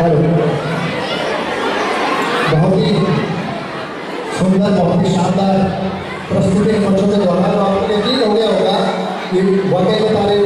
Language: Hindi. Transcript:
और बहुत ही सुंदर, बहुत ही शानदार प्रस्तुति के मंचों के दौरान आपको यकीन हो गया होगा कि वाकई बता रहे